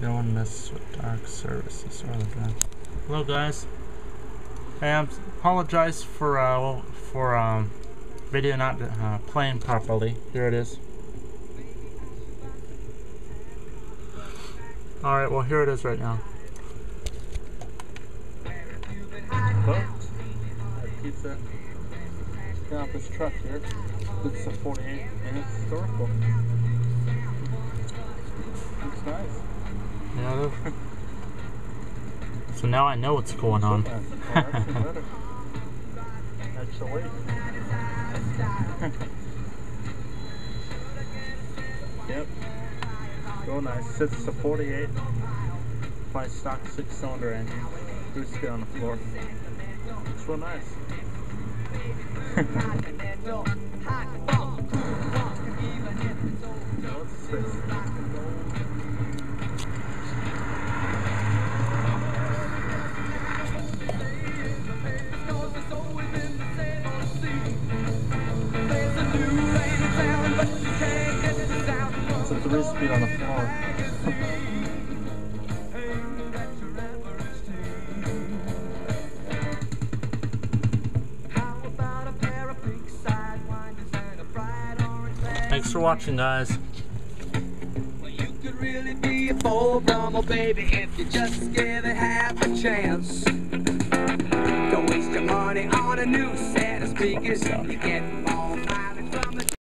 Don't want to mess with dark services or that. Hello guys. I um, apologize for uh for um video not uh, playing properly. Here it is. Alright, well here it is right now. Well, pizza. Got this truck here. It's a 48 and it's historical. Looks nice. Yeah, so now I know what's going on. Actually. yep. Real nice. It's a 48 by stock six cylinder engine. Boost on the floor. It's real nice. Three speed on the floor. Thanks for watching, guys. Well, you could really be a full baby, if you just give it half a chance. Don't waste your money on a new set of speakers. You get